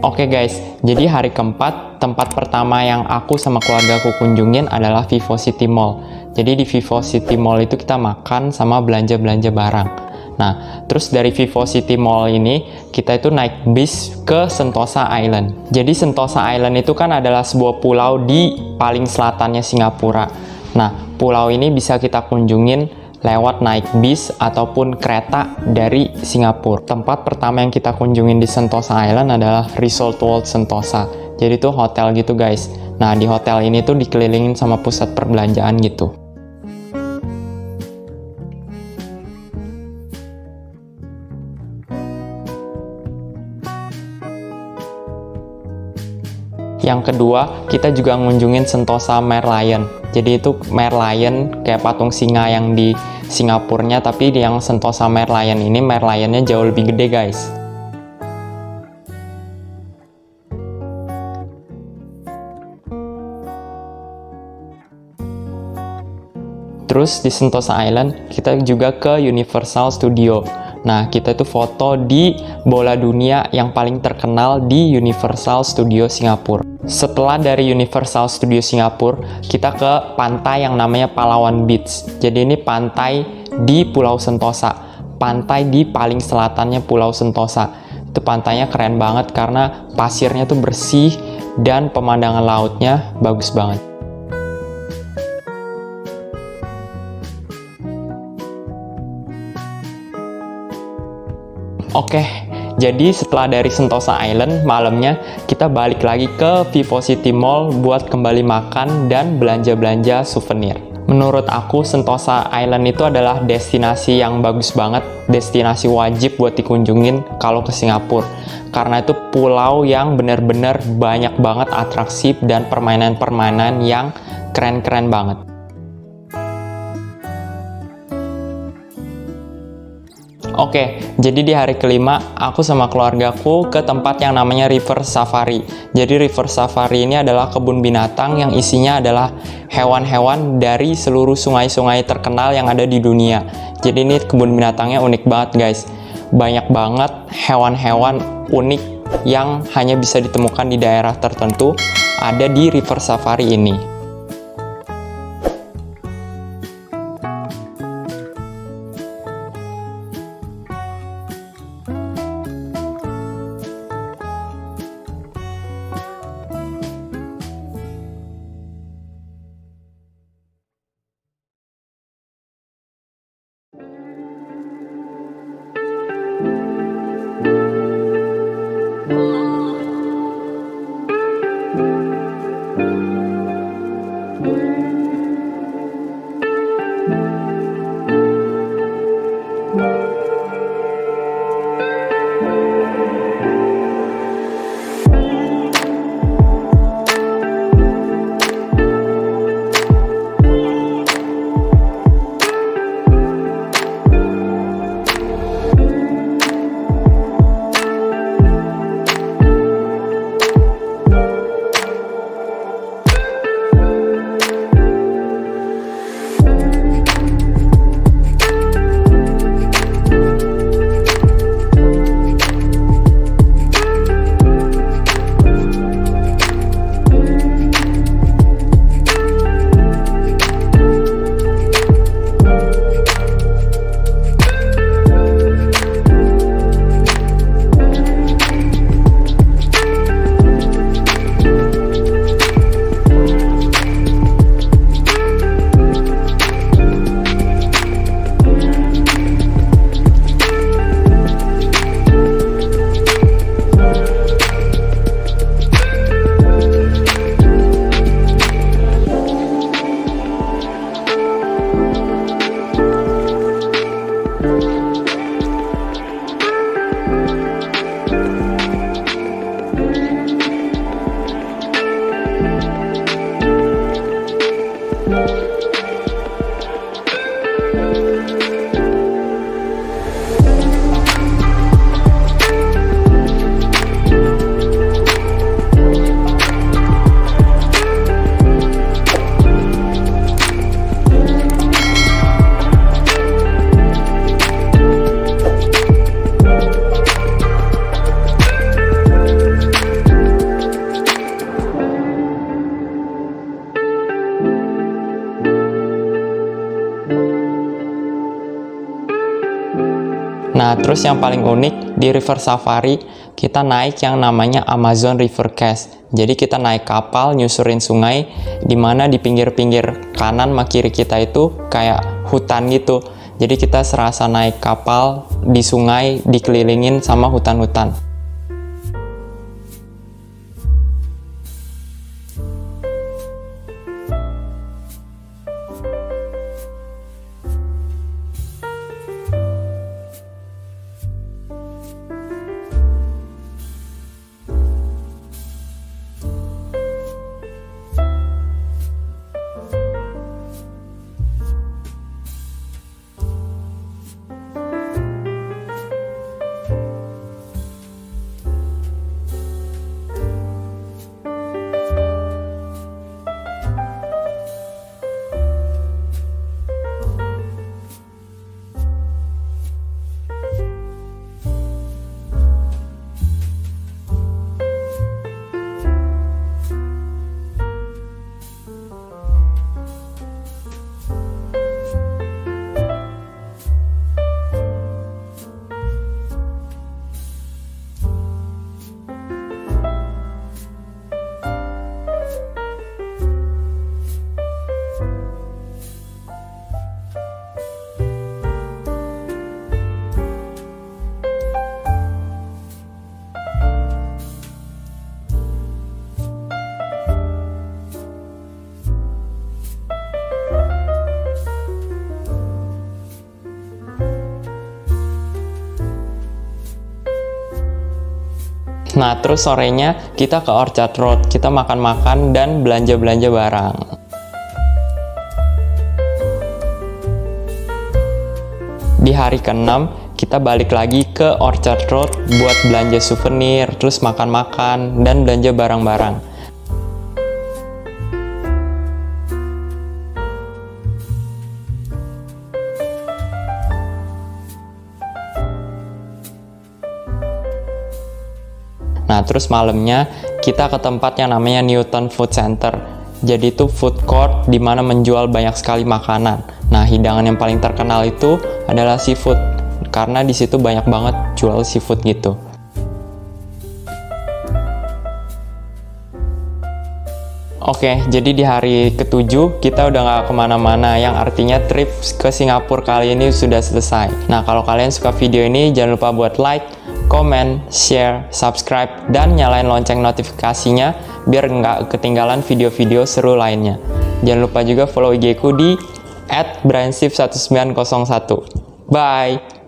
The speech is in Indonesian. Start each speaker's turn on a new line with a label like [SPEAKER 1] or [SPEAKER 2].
[SPEAKER 1] Oke guys, jadi hari keempat, tempat pertama yang aku sama keluarga aku kunjungin adalah Vivo City Mall. Jadi di Vivo City Mall itu kita makan sama belanja-belanja barang. Nah, terus dari Vivo City Mall ini, kita itu naik bis ke Sentosa Island. Jadi Sentosa Island itu kan adalah sebuah pulau di paling selatannya Singapura. Nah, pulau ini bisa kita kunjungin lewat naik bis ataupun kereta dari Singapura. Tempat pertama yang kita kunjungin di Sentosa Island adalah Resort World Sentosa. Jadi itu hotel gitu guys. Nah di hotel ini tuh dikelilingin sama pusat perbelanjaan gitu. Yang kedua, kita juga ngunjungin Sentosa Merlion. Jadi itu Merlion kayak patung singa yang di Singapurnya, tapi yang Sentosa Merlion ini Merlionnya jauh lebih gede guys. Terus di Sentosa Island, kita juga ke Universal Studio. Nah, kita itu foto di bola dunia yang paling terkenal di Universal Studio Singapura. Setelah dari Universal Studio Singapura, kita ke pantai yang namanya Palawan Beach. Jadi ini pantai di Pulau Sentosa. Pantai di paling selatannya Pulau Sentosa. Itu pantainya keren banget karena pasirnya tuh bersih dan pemandangan lautnya bagus banget. Oke, jadi setelah dari Sentosa Island, malamnya kita balik lagi ke Vivo City Mall buat kembali makan dan belanja-belanja souvenir. Menurut aku, Sentosa Island itu adalah destinasi yang bagus banget, destinasi wajib buat dikunjungin kalau ke Singapura. Karena itu pulau yang benar-benar banyak banget atraksi dan permainan-permainan yang keren-keren banget. Oke, jadi di hari kelima aku sama keluargaku ke tempat yang namanya River Safari. Jadi River Safari ini adalah kebun binatang yang isinya adalah hewan-hewan dari seluruh sungai-sungai terkenal yang ada di dunia. Jadi ini kebun binatangnya unik banget guys. Banyak banget hewan-hewan unik yang hanya bisa ditemukan di daerah tertentu ada di River Safari ini. Nah, terus yang paling unik di River Safari, kita naik yang namanya Amazon River Cast. Jadi kita naik kapal nyusurin sungai, di mana di pinggir-pinggir kanan sama kiri kita itu kayak hutan gitu. Jadi kita serasa naik kapal di sungai dikelilingin sama hutan-hutan. Nah, terus sorenya kita ke Orchard Road, kita makan-makan dan belanja-belanja barang. Di hari ke-6, kita balik lagi ke Orchard Road buat belanja souvenir, terus makan-makan, dan belanja barang-barang. Nah, terus malamnya kita ke tempat yang namanya Newton Food Center. Jadi itu food court di mana menjual banyak sekali makanan. Nah, hidangan yang paling terkenal itu adalah seafood karena di situ banyak banget jual seafood gitu. Oke, jadi di hari ketujuh kita udah nggak ke mana-mana, yang artinya trip ke Singapura kali ini sudah selesai. Nah, kalau kalian suka video ini, jangan lupa buat like, comment, share, subscribe, dan nyalain lonceng notifikasinya biar nggak ketinggalan video-video seru lainnya. Jangan lupa juga follow IG ku di @brainshift1901. Bye!